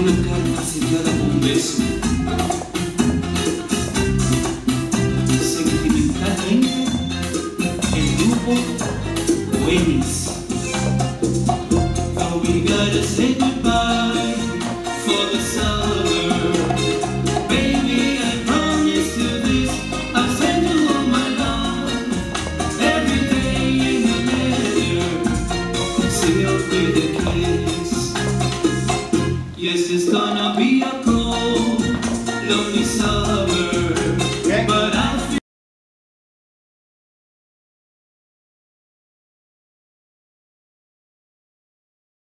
una carta con un beso. Sentimentalmente, el grupo we gotta say goodbye for the summer. Yes, it's gonna be a cold, lonely summer.